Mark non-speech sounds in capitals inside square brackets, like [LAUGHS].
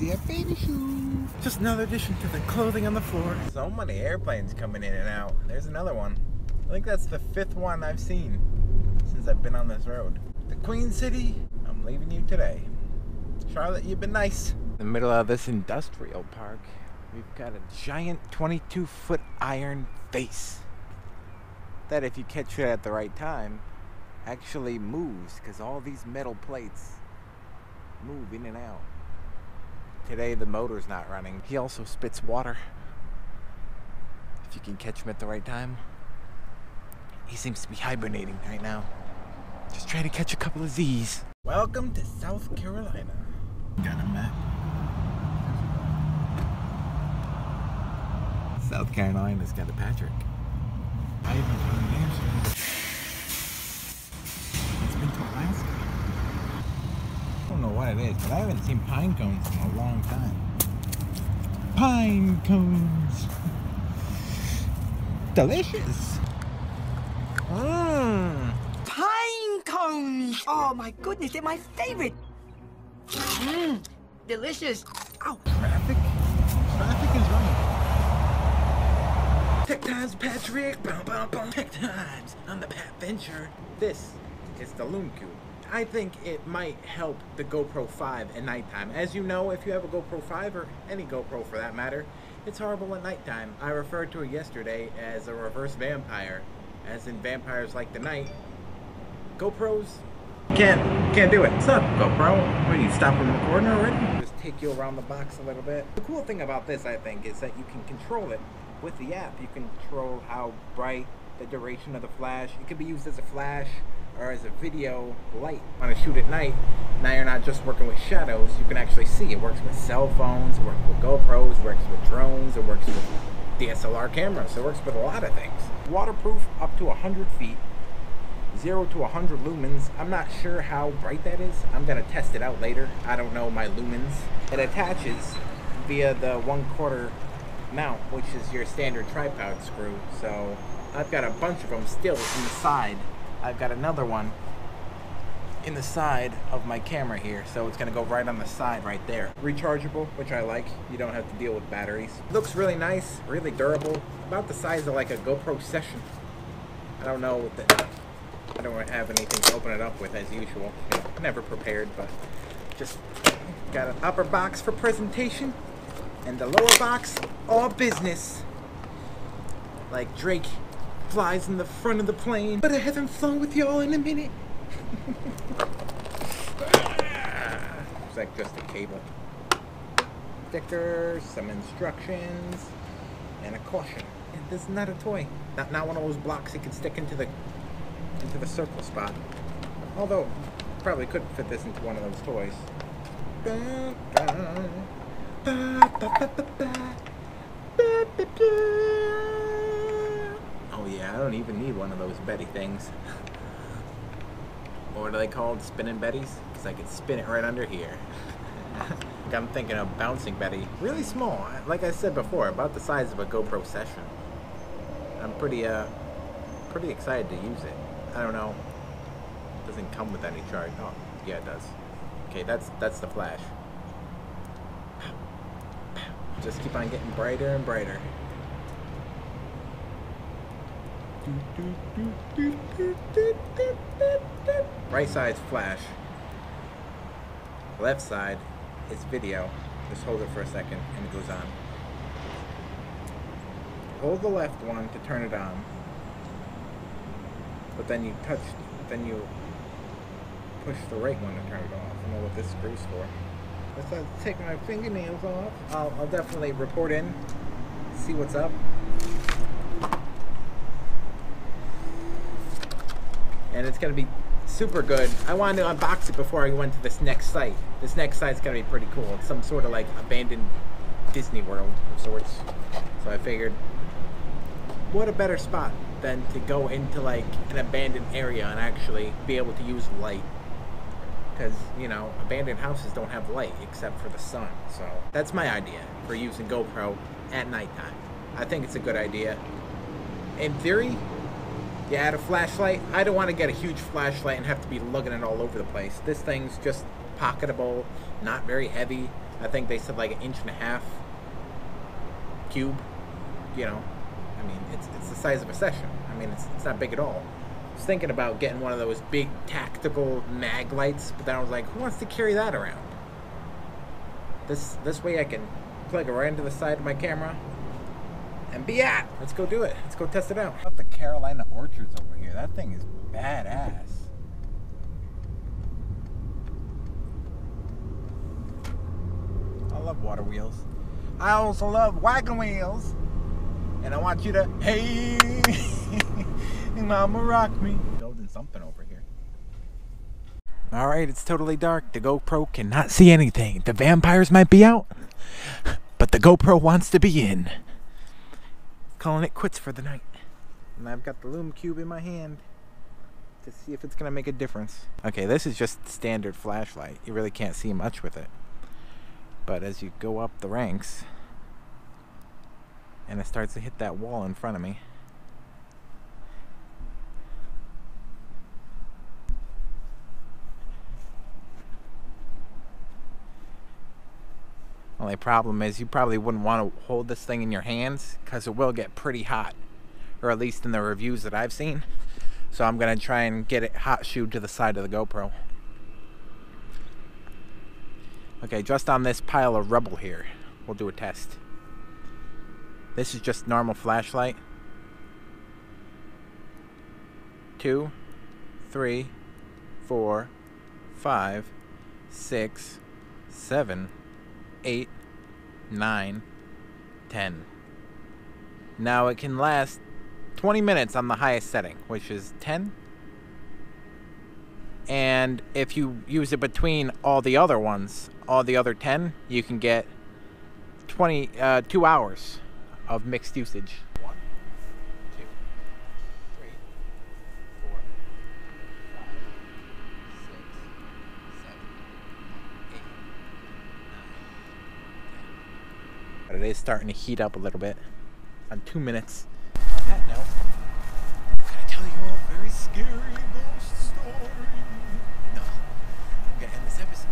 see a baby shoe. Just another addition to the clothing on the floor. So many airplanes coming in and out. There's another one. I think that's the fifth one I've seen since I've been on this road. The Queen City, I'm leaving you today. Charlotte, you've been nice. In the middle of this industrial park, we've got a giant 22 foot iron face that if you catch it at the right time actually moves because all these metal plates move in and out. Today the motor's not running. He also spits water. If you can catch him at the right time. He seems to be hibernating right now. Just trying to catch a couple of Z's. Welcome to South Carolina. Got a map. South Carolina's got a Patrick. I even found an what it is, but I haven't seen pine cones in a long time. Pine cones. Delicious. Mmm. Pine cones! Oh my goodness, they're my favorite. Mmm, delicious. Ow. Traffic? Traffic is running. Tech Times Patrick, bum, bum, bum. Tech Times, I'm the Pat Venture. This is the Lume Cube. I think it might help the GoPro 5 at nighttime. As you know, if you have a GoPro 5 or any GoPro for that matter, it's horrible at nighttime. I referred to it yesterday as a reverse vampire, as in vampires like the night. GoPros can't can't do it. What's up, GoPro? What are you stopping recording already? Just take you around the box a little bit. The cool thing about this, I think, is that you can control it with the app. You can control how bright, the duration of the flash. It can be used as a flash or as a video light. Want to shoot at night? Now you're not just working with shadows. You can actually see. It works with cell phones. It works with GoPros. It works with drones. It works with DSLR cameras. It works with a lot of things. Waterproof up to 100 feet. 0 to 100 lumens. I'm not sure how bright that is. I'm to test it out later. I don't know my lumens. It attaches via the one quarter mount, which is your standard tripod screw. So I've got a bunch of them still in the side. I've got another one in the side of my camera here. So it's going to go right on the side right there. Rechargeable, which I like. You don't have to deal with batteries. Looks really nice, really durable. About the size of like a GoPro Session. I don't know the I don't have anything to open it up with as usual. You know, never prepared, but just got an upper box for presentation and the lower box, all business. Like Drake flies in the front of the plane, but I haven't flown with y'all in a minute. [LAUGHS] it's like just a cable. Stickers, some instructions, and a caution. And this is not a toy. Not, not one of those blocks you can stick into the into the circle spot. Although, probably could fit this into one of those toys. Oh yeah, I don't even need one of those Betty things. what are they called? Spinning Betties? Because I could spin it right under here. I'm thinking of bouncing Betty. Really small. Like I said before, about the size of a GoPro session. I'm pretty, uh, pretty excited to use it. I don't know. It doesn't come with any charge. Oh, yeah, it does. Okay, that's that's the flash. Just keep on getting brighter and brighter. Right side's flash. Left side is video. Just hold it for a second and it goes on. Hold the left one to turn it on but then you touch, then you push the right one to turn it off. I don't know what this screw's for. Let's uh, take my fingernails off. I'll, I'll definitely report in, see what's up. And it's going to be super good. I wanted to unbox it before I went to this next site. This next site's going to be pretty cool. It's some sort of like abandoned Disney World of sorts. So I figured, what a better spot than to go into like an abandoned area and actually be able to use light because you know abandoned houses don't have light except for the sun so that's my idea for using GoPro at nighttime I think it's a good idea in theory you add a flashlight I don't want to get a huge flashlight and have to be lugging it all over the place this thing's just pocketable not very heavy I think they said like an inch and a half cube. You know, I mean, it's it's the size of a session. I mean, it's it's not big at all. Was thinking about getting one of those big tactical mag lights, but then I was like, who wants to carry that around? This this way I can plug it right into the side of my camera and be at. Let's go do it. Let's go test it out. About the Carolina Orchards over here. That thing is badass. I love water wheels. I also love wagon wheels. And I want you to, hey, [LAUGHS] mama rock me. Building something over here. Alright, it's totally dark. The GoPro cannot see anything. The vampires might be out, but the GoPro wants to be in. Calling it quits for the night. And I've got the Lume Cube in my hand to see if it's going to make a difference. Okay, this is just standard flashlight. You really can't see much with it. But as you go up the ranks, and it starts to hit that wall in front of me, Only problem is you probably wouldn't want to hold this thing in your hands because it will get pretty hot. Or at least in the reviews that I've seen. So I'm going to try and get it hot shoed to the side of the GoPro. Okay, just on this pile of rubble here, we'll do a test. This is just normal flashlight. Two, three, four, five, six, seven, eight, nine, ten. Now it can last 20 minutes on the highest setting, which is 10. And if you use it between all the other ones, all the other 10, you can get 20, uh, two hours of mixed usage. But it is starting to heat up a little bit. On two minutes. On that note, I'm gonna tell you all a very scary ghost story. No, I'm gonna end this episode.